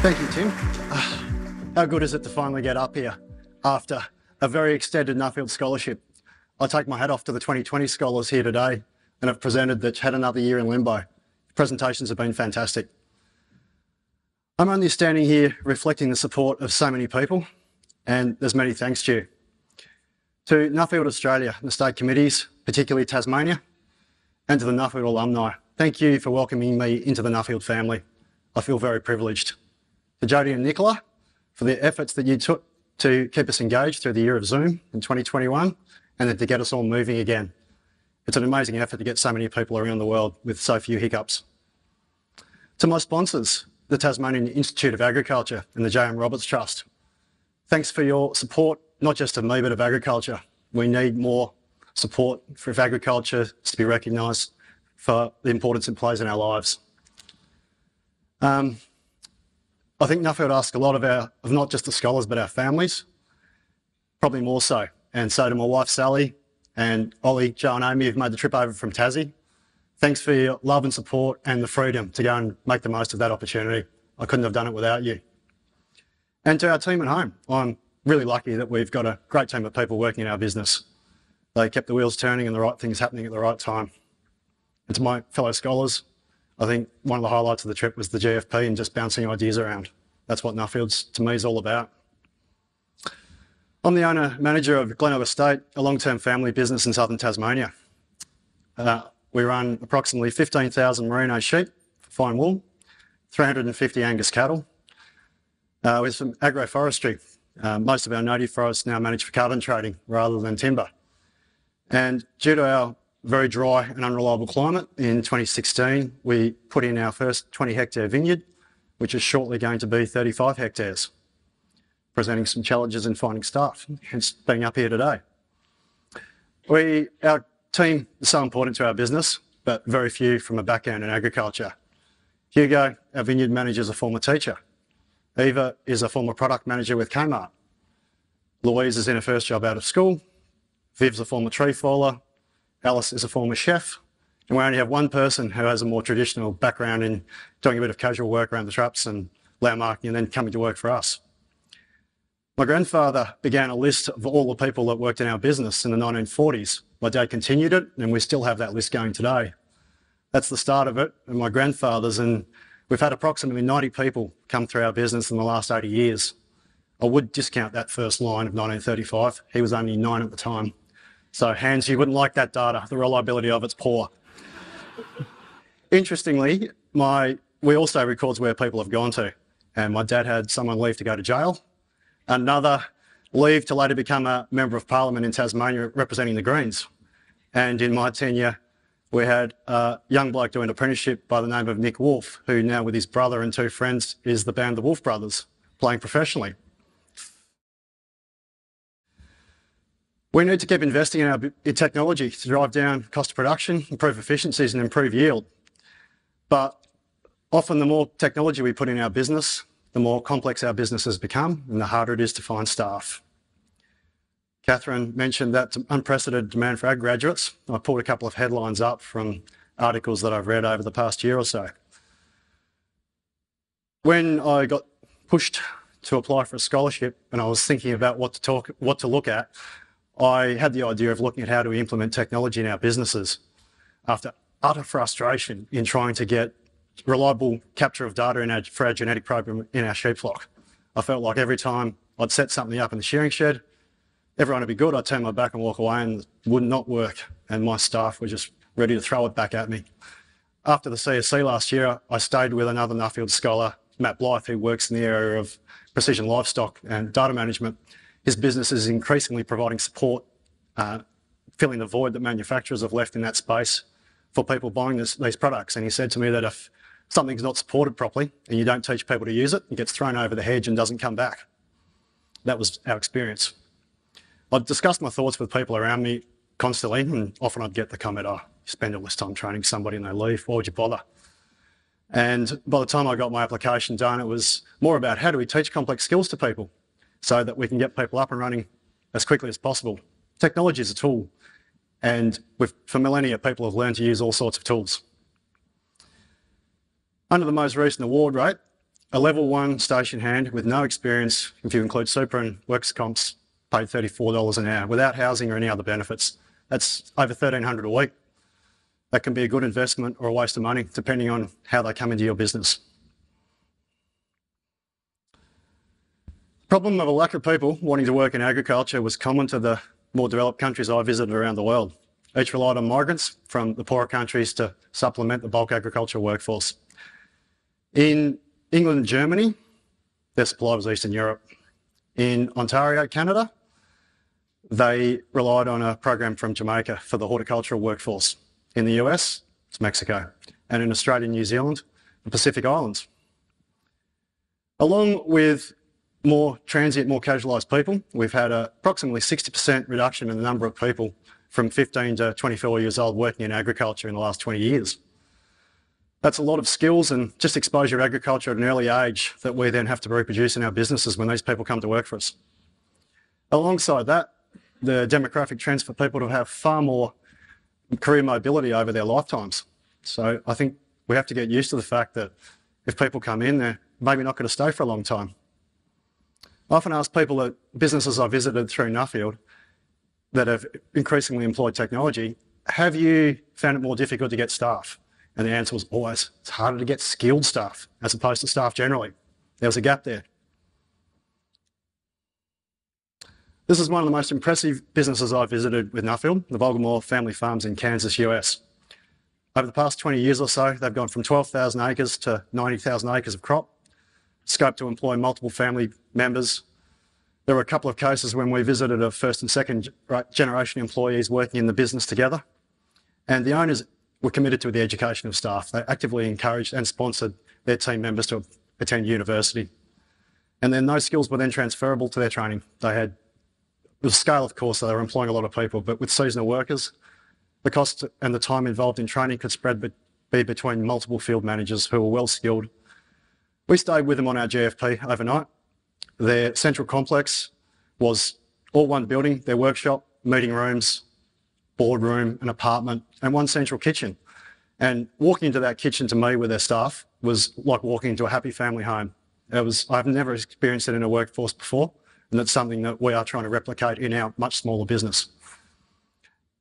Thank you, Tim. Ah, how good is it to finally get up here after a very extended Nuffield Scholarship? I take my hat off to the 2020 scholars here today and have presented that had another year in limbo. Presentations have been fantastic. I'm only standing here reflecting the support of so many people, and there's many thanks to you. To Nuffield Australia, the state committees, particularly Tasmania, and to the Nuffield alumni, thank you for welcoming me into the Nuffield family. I feel very privileged. To Jody and Nicola, for the efforts that you took to keep us engaged through the year of Zoom in 2021 and then to get us all moving again. It's an amazing effort to get so many people around the world with so few hiccups. To my sponsors, the Tasmanian Institute of Agriculture and the J.M. Roberts Trust, thanks for your support, not just of me, but of agriculture. We need more support for agriculture to be recognised for the importance it plays in our lives. Um, I think Nuffield asks a lot of our, of not just the scholars, but our families, probably more so. And so to my wife, Sally, and Ollie, Joe and Amy, who've made the trip over from Tassie. Thanks for your love and support and the freedom to go and make the most of that opportunity. I couldn't have done it without you. And to our team at home, I'm really lucky that we've got a great team of people working in our business. They kept the wheels turning and the right things happening at the right time. And to my fellow scholars, I think one of the highlights of the trip was the GFP and just bouncing ideas around. That's what Nuffield's to me is all about. I'm the owner manager of Glenelg Estate, a long-term family business in southern Tasmania. Uh, we run approximately 15,000 merino sheep for fine wool, 350 Angus cattle, uh, with some agroforestry. Uh, most of our native forests now managed for carbon trading rather than timber. And due to our very dry and unreliable climate, in 2016 we put in our first 20 hectare vineyard, which is shortly going to be 35 hectares, presenting some challenges in finding staff, hence being up here today. We, our team is so important to our business, but very few from a background in agriculture. Hugo, our vineyard manager, is a former teacher. Eva is a former product manager with Kmart. Louise is in her first job out of school. Viv's a former tree faller. Alice is a former chef. And we only have one person who has a more traditional background in doing a bit of casual work around the traps and lamb marking and then coming to work for us. My grandfather began a list of all the people that worked in our business in the 1940s. My dad continued it, and we still have that list going today. That's the start of it, and my grandfather's, and we've had approximately 90 people come through our business in the last 80 years. I would discount that first line of 1935. He was only nine at the time. So Hans, you wouldn't like that data. The reliability of it's poor. Interestingly, my we also records where people have gone to. And my dad had someone leave to go to jail, another leave to later become a member of parliament in Tasmania representing the Greens. And in my tenure, we had a young bloke doing an apprenticeship by the name of Nick Wolfe, who now with his brother and two friends is the band the Wolfe Brothers, playing professionally. We need to keep investing in our in technology to drive down cost of production, improve efficiencies and improve yield. But often the more technology we put in our business, the more complex our business has become and the harder it is to find staff. Catherine mentioned that unprecedented demand for ag graduates. I pulled a couple of headlines up from articles that I've read over the past year or so. When I got pushed to apply for a scholarship and I was thinking about what to talk, what to look at, I had the idea of looking at how do we implement technology in our businesses. After utter frustration in trying to get reliable capture of data our, for our genetic program in our sheep flock, I felt like every time I'd set something up in the shearing shed, everyone would be good, I'd turn my back and walk away and it would not work. And my staff were just ready to throw it back at me. After the CSC last year, I stayed with another Nuffield scholar, Matt Blythe, who works in the area of precision livestock and data management his business is increasingly providing support, uh, filling the void that manufacturers have left in that space for people buying these products. And he said to me that if something's not supported properly and you don't teach people to use it, it gets thrown over the hedge and doesn't come back. That was our experience. I'd discussed my thoughts with people around me constantly, and often I'd get the comment, oh, you spend all this time training somebody and they leave, why would you bother? And by the time I got my application done, it was more about how do we teach complex skills to people? So that we can get people up and running as quickly as possible. Technology is a tool, and for millennia, people have learned to use all sorts of tools. Under the most recent award rate, a level one station hand with no experience, if you include super and works comps, paid $34 an hour without housing or any other benefits. That's over 1,300 a week. That can be a good investment or a waste of money, depending on how they come into your business. Problem of a lack of people wanting to work in agriculture was common to the more developed countries I visited around the world. Each relied on migrants from the poorer countries to supplement the bulk agriculture workforce. In England and Germany, their supply was Eastern Europe. In Ontario, Canada, they relied on a program from Jamaica for the horticultural workforce. In the US, it's Mexico. And in Australia and New Zealand, the Pacific Islands. Along with more transient, more casualised people, we've had approximately 60% reduction in the number of people from 15 to 24 years old working in agriculture in the last 20 years. That's a lot of skills and just exposure to agriculture at an early age that we then have to reproduce in our businesses when these people come to work for us. Alongside that, the demographic trends for people to have far more career mobility over their lifetimes. So I think we have to get used to the fact that if people come in, they're maybe not going to stay for a long time. I often ask people at businesses I visited through Nuffield that have increasingly employed technology, have you found it more difficult to get staff? And the answer was always, it's harder to get skilled staff as opposed to staff generally. There was a gap there. This is one of the most impressive businesses I've visited with Nuffield, the Vulgamore Family Farms in Kansas, US. Over the past 20 years or so, they've gone from 12,000 acres to 90,000 acres of crop, scope to employ multiple family members. There were a couple of cases when we visited of first and second generation employees working in the business together. And the owners were committed to the education of staff. They actively encouraged and sponsored their team members to attend university. And then those skills were then transferable to their training. They had the scale, of course, they were employing a lot of people, but with seasonal workers, the cost and the time involved in training could spread but be between multiple field managers who were well skilled. We stayed with them on our GFP overnight. Their central complex was all one building, their workshop, meeting rooms, boardroom, an apartment, and one central kitchen. And walking into that kitchen to me with their staff was like walking into a happy family home. It was, I've never experienced it in a workforce before, and it's something that we are trying to replicate in our much smaller business.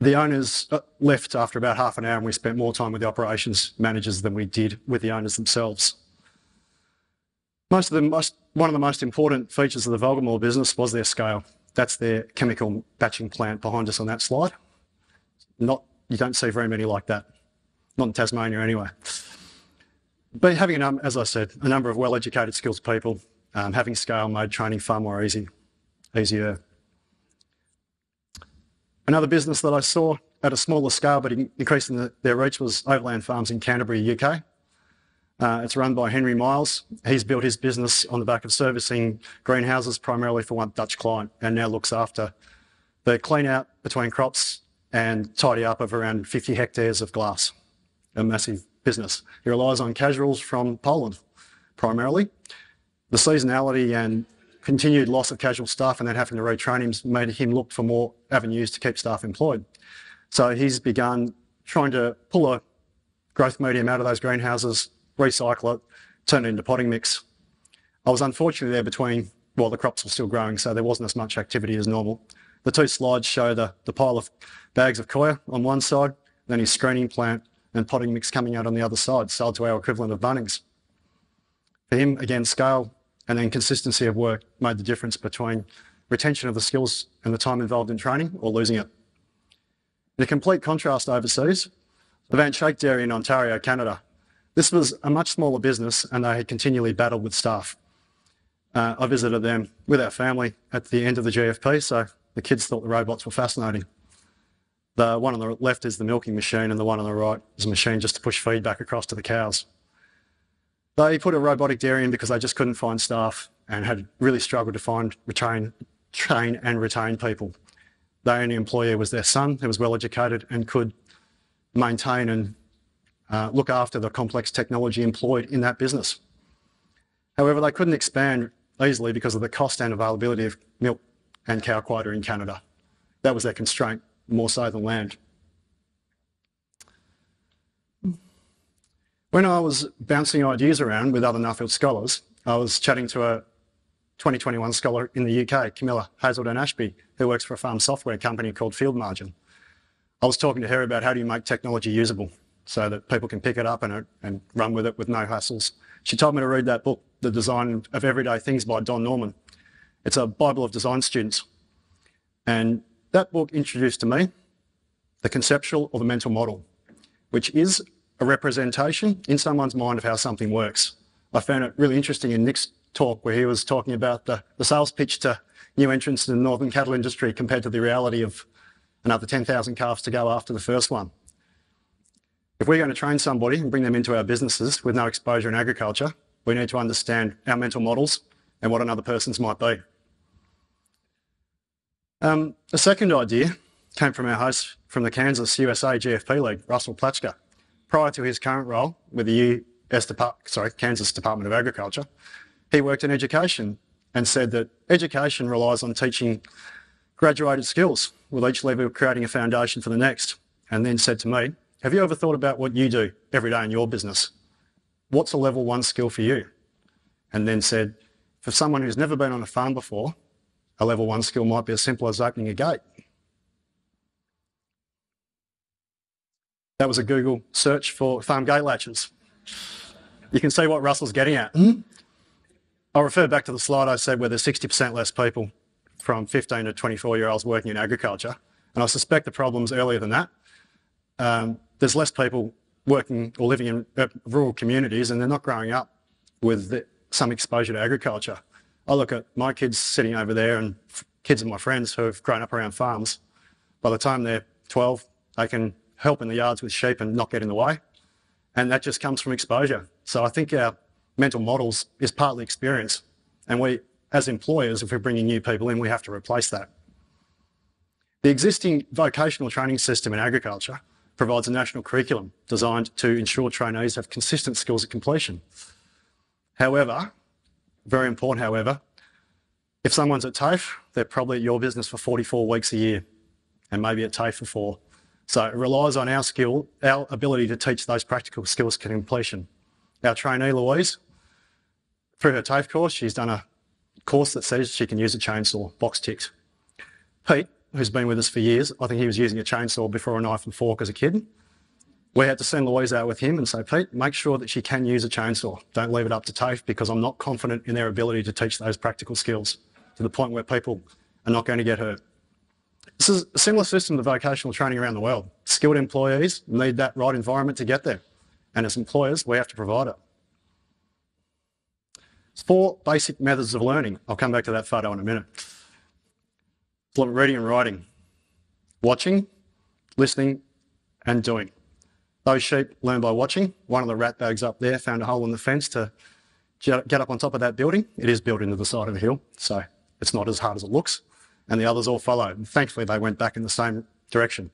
The owners uh, left after about half an hour and we spent more time with the operations managers than we did with the owners themselves. Most of the most, one of the most important features of the Vulgamore business was their scale. That's their chemical batching plant behind us on that slide. Not, you don't see very many like that. Not in Tasmania anyway. But having, a, as I said, a number of well-educated, skilled people, um, having scale made training far more easy, easier. Another business that I saw at a smaller scale but increasing the, their reach was Overland Farms in Canterbury, UK. Uh, it's run by Henry Miles. He's built his business on the back of servicing greenhouses primarily for one Dutch client and now looks after the clean out between crops and tidy up of around 50 hectares of glass, a massive business. He relies on casuals from Poland primarily. The seasonality and continued loss of casual staff and then having to retrain him made him look for more avenues to keep staff employed. So he's begun trying to pull a growth medium out of those greenhouses, recycle it, turn it into potting mix. I was unfortunately there between, well, the crops were still growing, so there wasn't as much activity as normal. The two slides show the, the pile of bags of coir on one side, then his screening plant and potting mix coming out on the other side, sold to our equivalent of Bunnings. For him, again, scale and then consistency of work made the difference between retention of the skills and the time involved in training or losing it. In a complete contrast overseas, the Van Shake Dairy in Ontario, Canada. This was a much smaller business and they had continually battled with staff. Uh, I visited them with our family at the end of the GFP, so the kids thought the robots were fascinating. The one on the left is the milking machine and the one on the right is a machine just to push feed back across to the cows. They put a robotic dairy in because they just couldn't find staff and had really struggled to find, retain, train and retain people. The only employer was their son, who was well educated and could maintain and Uh, look after the complex technology employed in that business. However, they couldn't expand easily because of the cost and availability of milk and cow quota in Canada. That was their constraint, more so than land. When I was bouncing ideas around with other Nuffield scholars, I was chatting to a 2021 scholar in the UK, Camilla Hazelden Ashby, who works for a farm software company called Field Margin. I was talking to her about how do you make technology usable so that people can pick it up and, and run with it with no hassles. She told me to read that book, The Design of Everyday Things by Don Norman. It's a Bible of design students. And that book introduced to me the conceptual or the mental model, which is a representation in someone's mind of how something works. I found it really interesting in Nick's talk where he was talking about the, the sales pitch to new entrants in the northern cattle industry compared to the reality of another 10,000 calves to go after the first one. If we're going to train somebody and bring them into our businesses with no exposure in agriculture, we need to understand our mental models and what another person's might be. Um, a second idea came from our host from the Kansas USA GFP League, Russell Platchka. Prior to his current role with the US Depart sorry, Kansas Department of Agriculture, he worked in education and said that education relies on teaching graduated skills, with each level creating a foundation for the next. And then said to me, Have you ever thought about what you do every day in your business? What's a level one skill for you? And then said, For someone who's never been on a farm before, a level one skill might be as simple as opening a gate. That was a Google search for farm gate latches. You can see what Russell's getting at. Mm-hmm. I'll refer back to the slide I said where there's 60% less people from 15 to 24 year olds working in agriculture. And I suspect the problem's earlier than that. Um, there's less people working or living in uh, rural communities and they're not growing up with some exposure to agriculture. I look at my kids sitting over there and kids of my friends who have grown up around farms. By the time they're 12, they can help in the yards with sheep and not get in the way. And that just comes from exposure. So I think our mental models is partly experience. And we, as employers, if we're bringing new people in, we have to replace that. The existing vocational training system in agriculture provides a national curriculum designed to ensure trainees have consistent skills at completion. However, very important, however, if someone's at TAFE, they're probably at your business for 44 weeks a year and maybe at TAFE for four. So it relies on our skill, our ability to teach those practical skills to completion. Our trainee, Louise, through her TAFE course, she's done a course that says she can use a chainsaw, box ticked. Pete, who's been with us for years, I think he was using a chainsaw before a knife and fork as a kid. We had to send Louise out with him and say, Pete, make sure that she can use a chainsaw. Don't leave it up to TAFE because I'm not confident in their ability to teach those practical skills to the point where people are not going to get hurt. This is a similar system to vocational training around the world. Skilled employees need that right environment to get there. And as employers, we have to provide it. Four basic methods of learning. I'll come back to that photo in a minute. Reading and writing. Watching, listening, and doing. Those sheep learn by watching. One of the rat bags up there found a hole in the fence to get up on top of that building. It is built into the side of the hill, so it's not as hard as it looks. And the others all followed. And thankfully, they went back in the same direction.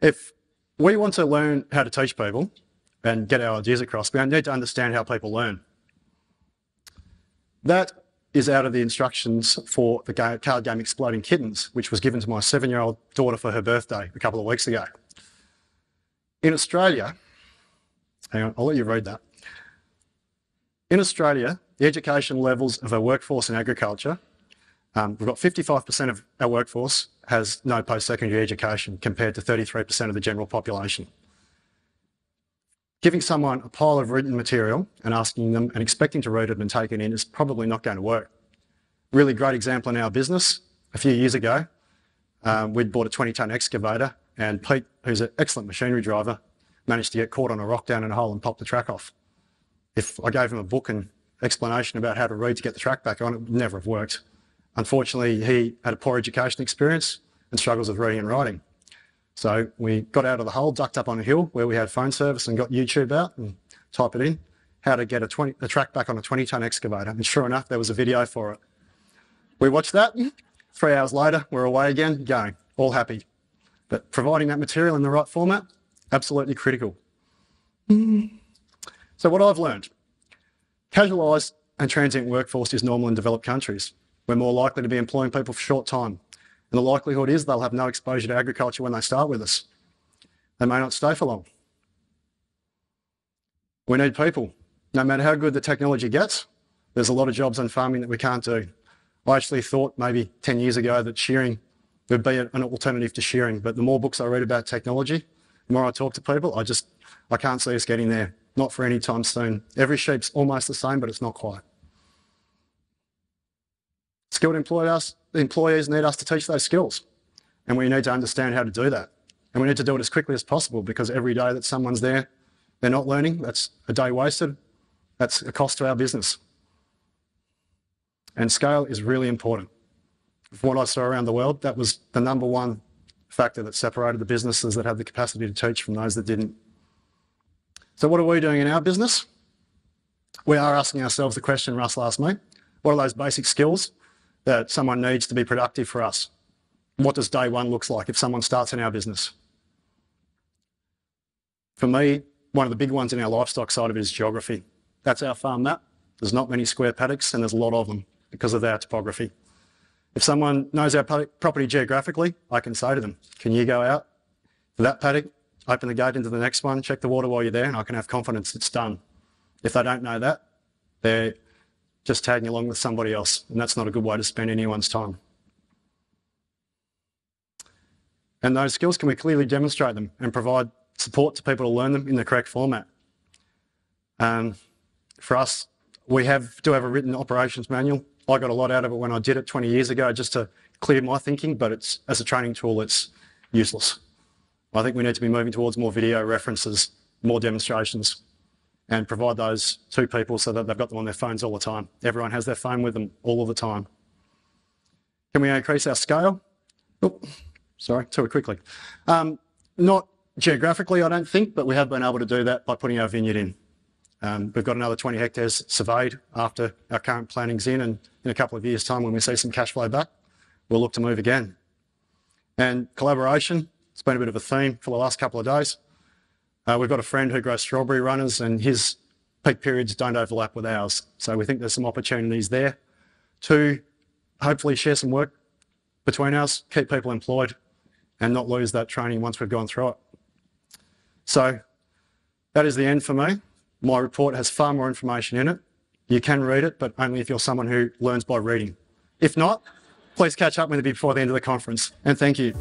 If we want to learn how to teach people and get our ideas across, we need to understand how people learn. That is out of the instructions for the card game Exploding Kittens, which was given to my seven year old daughter for her birthday a couple of weeks ago. In Australia, hang on, I'll let you read that. In Australia, the education levels of our workforce in agriculture, um, we've got 55% of our workforce has no post-secondary education compared to 33% of the general population. Giving someone a pile of written material and asking them and expecting to read it and take it in is probably not going to work. Really great example in our business. A few years ago, um, we'd bought a 20 tonne excavator and Pete, who's an excellent machinery driver, managed to get caught on a rock down in a hole and pop the track off. If I gave him a book and explanation about how to read to get the track back on, it would never have worked. Unfortunately, he had a poor education experience and struggles with reading and writing. So we got out of the hole, ducked up on a hill where we had phone service and got YouTube out and type it in, how to get a, 20, a track back on a 20 ton excavator. And sure enough, there was a video for it. We watched that. Three hours later, we're away again, going, all happy. But providing that material in the right format, absolutely critical. So what I've learned, casualised and transient workforce is normal in developed countries. We're more likely to be employing people for short time. And the likelihood is they'll have no exposure to agriculture when they start with us. They may not stay for long. We need people. no matter how good the technology gets, there's a lot of jobs in farming that we can't do. I actually thought maybe 10 years ago that shearing would be an alternative to shearing, but the more books I read about technology, the more I talk to people, I just, I can't see us getting there. Not for any time soon. Every sheep's almost the same, but it's not quite. Skilled employers, employees need us to teach those skills, and we need to understand how to do that. And we need to do it as quickly as possible because every day that someone's there, they're not learning, that's a day wasted, that's a cost to our business. And scale is really important. From what I saw around the world, that was the number one factor that separated the businesses that had the capacity to teach from those that didn't. So what are we doing in our business? We are asking ourselves the question Russell asked me. What are those basic skills that someone needs to be productive for us? What does day one looks like if someone starts in our business? For me, one of the big ones in our livestock side of it is geography. That's our farm map. There's not many square paddocks and there's a lot of them because of our topography. If someone knows our property geographically, I can say to them, can you go out to that paddock, open the gate into the next one, check the water while you're there, and I can have confidence it's done. If they don't know that, they're just tagging along with somebody else, and that's not a good way to spend anyone's time. And those skills, can we clearly demonstrate them and provide support to people to learn them in the correct format? Um, for us, we have do have a written operations manual. I got a lot out of it when I did it 20 years ago just to clear my thinking, but it's as a training tool, it's useless. I think we need to be moving towards more video references, more demonstrations, and provide those to people so that they've got them on their phones all the time. Everyone has their phone with them all of the time. Can we increase our scale? Oh, sorry, too quickly. Um, not geographically, I don't think, but we have been able to do that by putting our vineyard in. Um, we've got another 20 hectares surveyed after our current planning's in, and in a couple of years' time, when we see some cash flow back, we'll look to move again. And collaboration, it's been a bit of a theme for the last couple of days. Uh, we've got a friend who grows strawberry runners, and his peak periods don't overlap with ours. So we think there's some opportunities there to hopefully share some work between us, keep people employed, and not lose that training once we've gone through it. So that is the end for me. My report has far more information in it. You can read it, but only if you're someone who learns by reading. If not, please catch up with me before the end of the conference. And thank you.